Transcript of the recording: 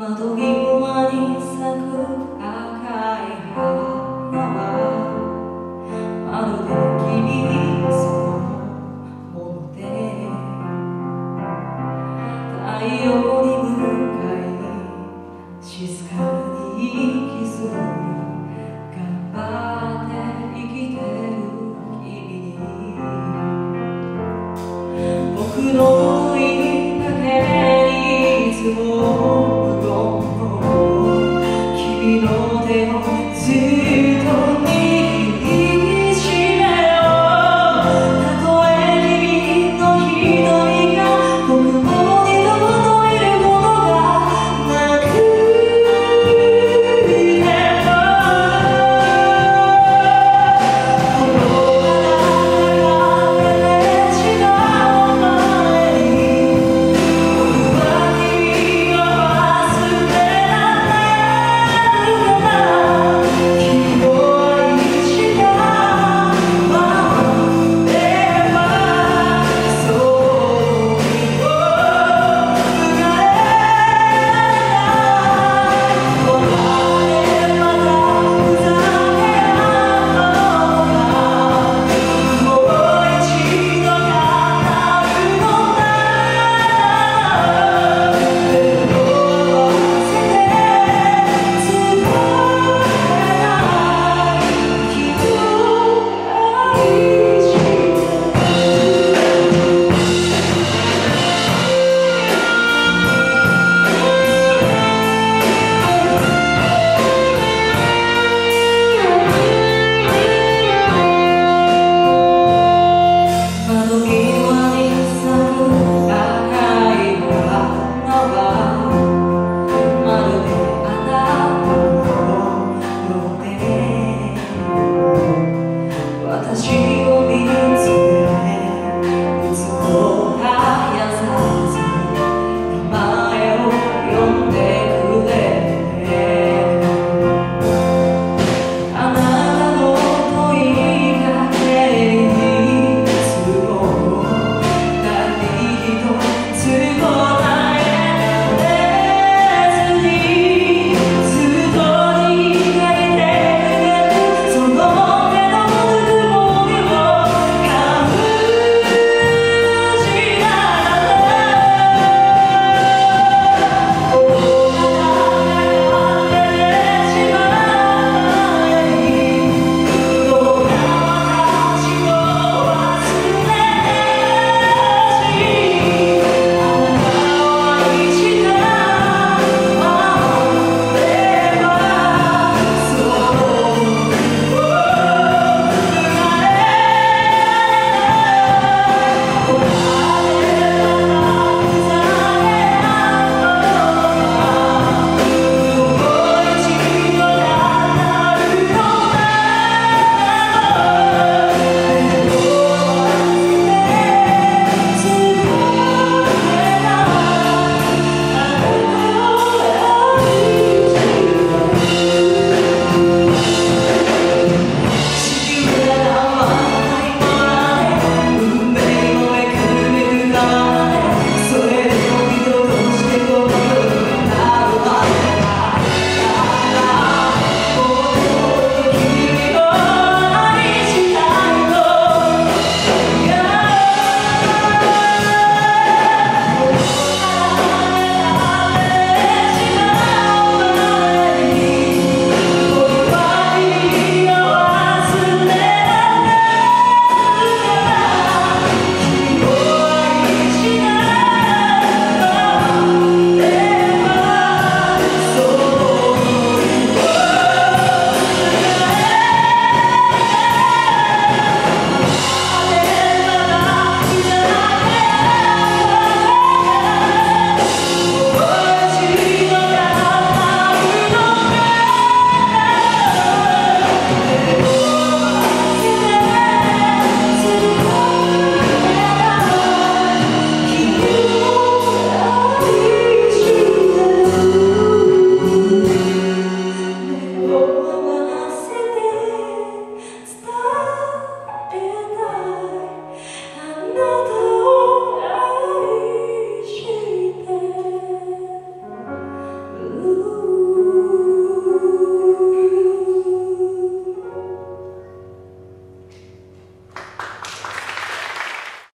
窓際 No.